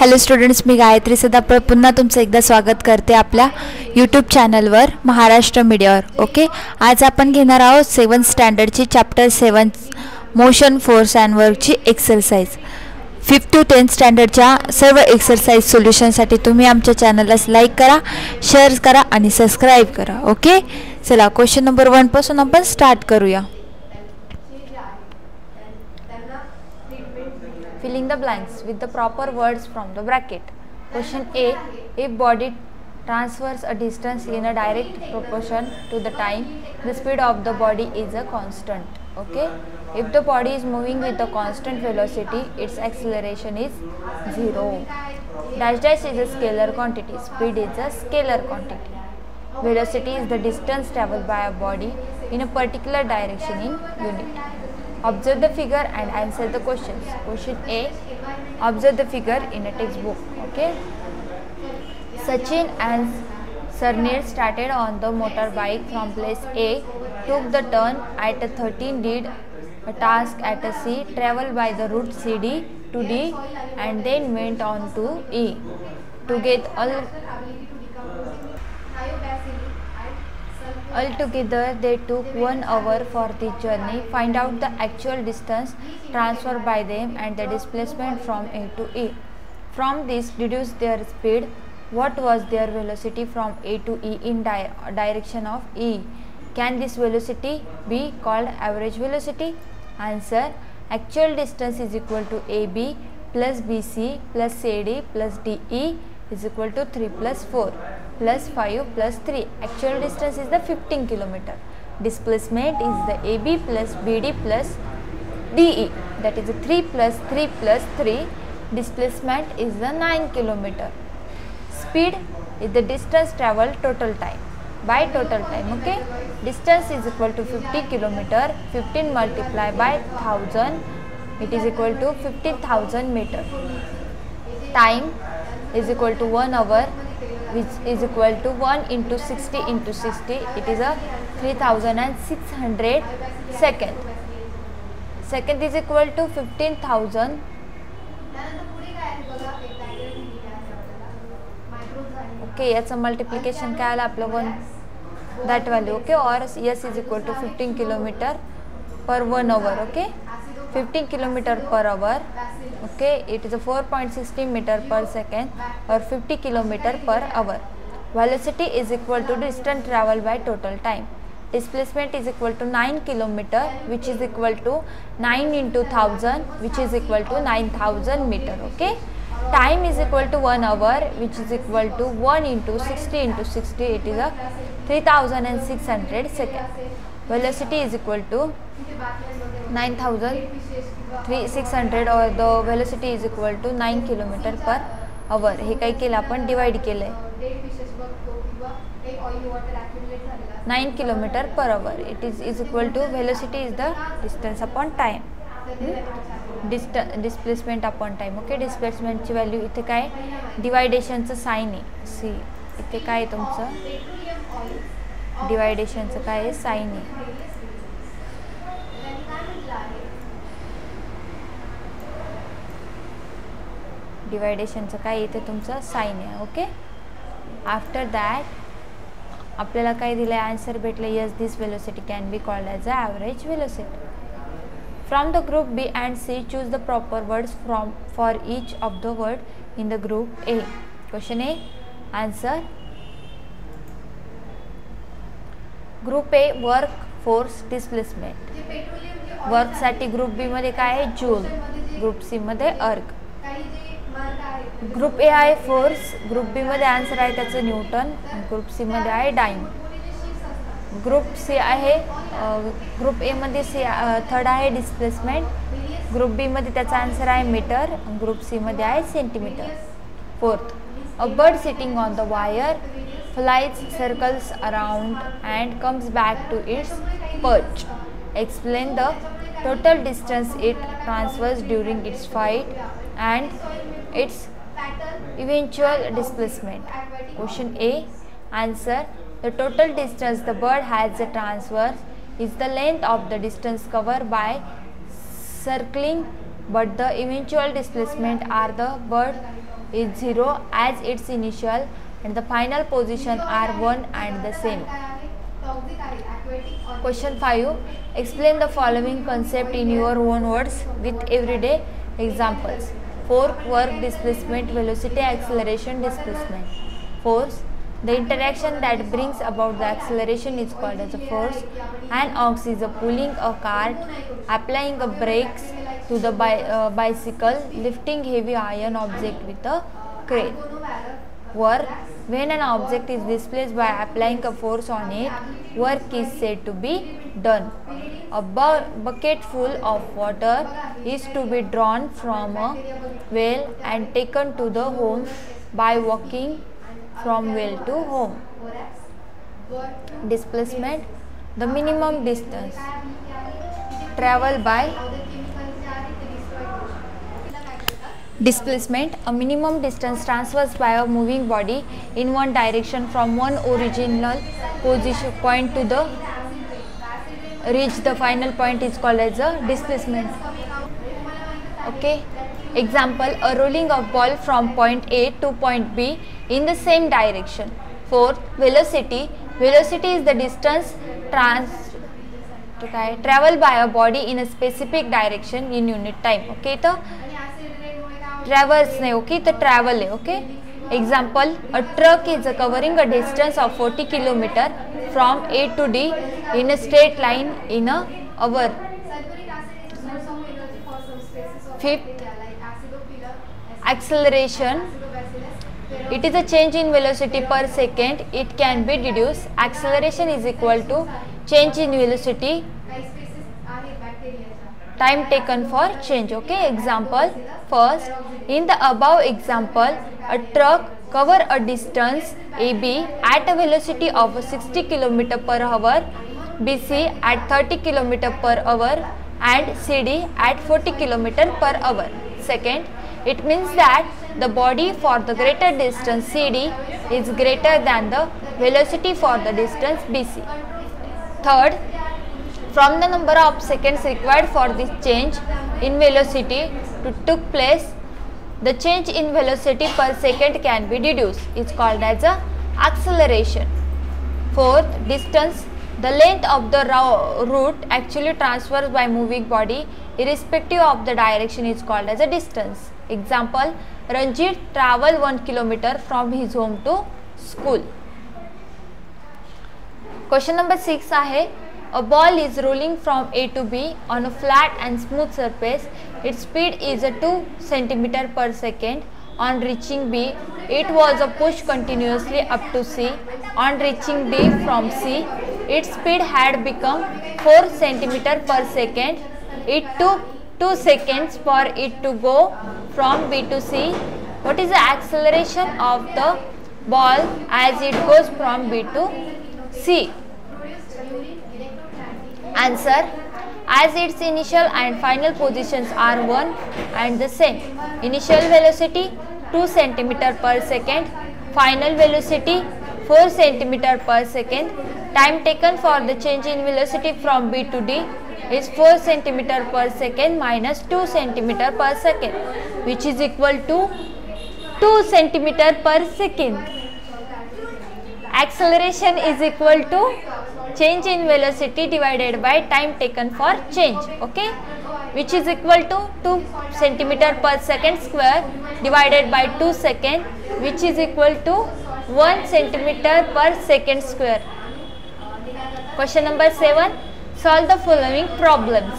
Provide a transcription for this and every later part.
Hello students मी गायत्री सदापळ पुन्हा तुमचं एकदा स्वागत करते आपल्या यूट्यूब चॅनलवर महाराष्ट्र मीडियावर ओके आज आपण घेणार आहोत seven स्टँडर्डची chapter seven motion force and वर्कची exercise fifth to tenth स्टँडर्डच्या सर्व एक्सरसाइज सोल्युशनसाठी तुम्ही आमच्या चॅनलला लाईक करा शेअर करा आणि सबस्क्राईब करा. ओके चला क्वेश्चन नंबर वनपासून आपण स्टार्ट करूया. Filling the blanks with the proper words from the bracket. Question A If body transfers a distance in a direct proportion to the time, the speed of the body is a constant. Okay? If the body is moving with a constant velocity, its acceleration is 0. Dash dash is a scalar quantity, speed is a scalar quantity. Velocity is the distance traveled by a body in a particular direction in unit. Observe the figure and answer the questions. Question A Observe the figure in a textbook. Okay. Sachin and Sarnir started on the motorbike from place A, took the turn at a 13, did a task at a C, traveled by the route CD to D, and then went on to E. To get all Altogether, they took one hour for the journey. Find out the actual distance transferred by them and the displacement from A to E. From this, deduce their speed. What was their velocity from A to E in di- direction of E? Can this velocity be called average velocity? Answer Actual distance is equal to AB plus BC plus CD plus DE is equal to 3 plus 4 plus 5 plus 3. Actual distance is the 15 kilometer. Displacement is the AB plus BD plus DE that is 3 plus 3 plus 3. Displacement is the 9 kilometer. Speed is the distance traveled total time by total time okay distance is equal to 50 kilometer 15 multiplied by 1000 it is equal to 50000 meter time is equal to 1 hour which is equal to 1 into 60 into 60 it is a 3600 second. Second is equal to 15000 okay याचं multiplication काय आलं आपलं one that value okay or yes is equal to fifteen kilometre per one hour okay fifteen kilometre per hour okay it is a 4.60 meter per second or 50 kilometer per hour. Velocity is equal to distance traveled by total time. Displacement is equal to 9 kilometer which is equal to 9 into 1000 which is equal to 9000 meter okay? Time is equal to 1 hour which is equal to 1 into 60 into 60 it is a 3600 second. Velocity is equal to 9600 or the velocity is equal to 9 kilometer per hour. हे काय केलं आपण divide केलं आहे nine kilometre per hour it is is equal to velocity is the distance upon time डिस्ट displacement upon time okay डिस्प्लेसमेंटची value इथे काय? डिवायडेशनचं sign आहे. सी इथे काय आहे तुमचं? डिवायडेशनचं काय आहे? साईन आहे. डिवायडेशनचं काय येते तुमचं? साईन आहे ओके आफ्टर दॅट आपल्याला काय दिलं आहे आन्सर भेटलं yes this velocity can be called as a average velocity from the group B and C choose the proper words from for each of the word in the group A question A answer group A work force displacement वर्कसाठी group बीमध्ये काय आहे? Joule group सीमध्ये अर्क group A आहे force group बीमध्ये answer आहे त्याचं Newton group सीमध्ये आहे डाईन ग्रुप सी आहे ग्रुप एमध्ये सी थर्ड आहे डिस्प्लेसमेंट ग्रुप बीमध्ये त्याचा आन्सर आहे मीटर ग्रुप सीमध्ये आहे centimetre fourth a bird sitting on the wire flies circles around and comes back to its perch explain the total distance it transfers during its fight and its eventual displacement question a answer the total distance the bird has a transverse is the length of the distance covered by circling but the eventual displacement are the bird is 0 as its initial and the final position are 1 and the same. Question 5. Explain the following concept in your own words with everyday examples. Force, work, displacement, velocity, acceleration, displacement. Force. The interaction that brings about the acceleration is called as a force. An ox is a pulling a cart, applying a brakes to the bi- uh, bicycle, lifting heavy iron object with a crane. Work. When an object is displaced by applying a force on it, work is said to be done. A bu- bucket full of water is to be drawn from a well and taken to the home by walking from well to home. Displacement the minimum distance traveled by Displacement a minimum distance transversed by a moving body in one direction from one original position point to the reach the final point is called as a displacement. Okay. Example a rolling of ball from point A to point B in the same direction. Fourth velocity velocity is the distance trans travel by a body in a specific direction in unit time. Okay तर travels नाही okay तर travel आहे okay Example, a truck is covering a distance of 40 km from A to D in a straight line in a hour. Fifth, acceleration. It is a change in velocity per second. It can be deduced. Acceleration is equal to change in velocity time taken for change okay? Example first in the above example a truck cover a distance ab at a velocity of 60 km per hour bc at 30 km per hour and cd at 40 km per hour. Second it means that the body for the greater distance cd is greater than the velocity for the distance bc third from the number of seconds required for this change in velocity to took place the change in velocity per second can be deduced. It's called as a acceleration. Fourth distance. The length of the route actually transversed by moving body irrespective of the direction. Is called as a distance. Example ranjit travel 1 kilometer from his home to school. Question number 6 आहे a ball is rolling from A to B on a flat and smooth surface. Its speed is a 2 cm per second. On reaching B, it was a push continuously up to C. On reaching D from C, its speed had become 4 cm per second. It took 2 seconds for it to go from B to C. What is the acceleration of the ball as it goes from B to C? Answer as its initial and final positions are one and the same. Initial velocity 2 cm per second, final velocity 4 cm per second. Time taken for the change in velocity from B to D is 4 cm per second minus 2 cm per second which is equal to 2 cm per second. Acceleration is equal to change in velocity divided by time taken for change okay? Which is equal to 2 centimeter per second square divided by 2 second which is equal to 1 centimeter per second square. Question number 7 solve the following problems.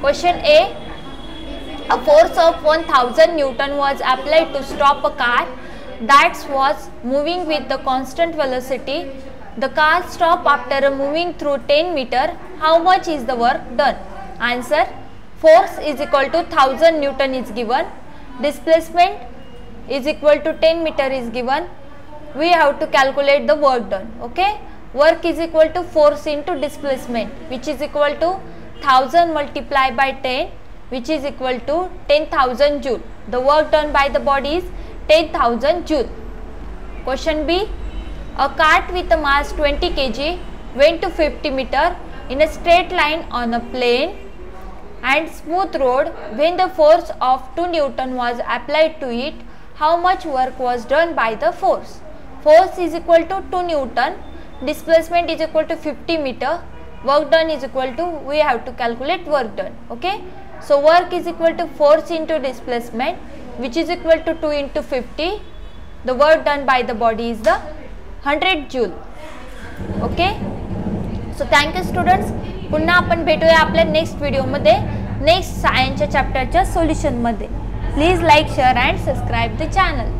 Question a a force of 1000 newton was applied to stop a car that was moving with the constant velocity the car stopped after moving through 10 meter. How much is the work done? Answer Force is equal to 1000 Newton is given. Displacement is equal to 10 meter is given. We have to calculate the work done. Okay. Work is equal to force into displacement which is equal to 1000 multiplied by 10 which is equal to 10,000 joule. The work done by the body is 10,000 joule. Question B. A cart with a mass 20 kg went to 50 meter in a straight line on a plane and smooth road when the force of 2 Newton was applied to it. how much work was done by the force. Force is equal to 2 Newton, displacement is equal to 50 meter, work done is equal to, we have to calculate work done, okay. So work is equal to force into displacement which is equal to 2 into 50. The work done by the body is the hundred June. Okay so thank you students पुन्हा आपण भेटूया आपल्या next व्हिडिओमध्ये next सायन्सच्या चॅप्टरच्या सोल्युशनमध्ये please like share and subscribe the channel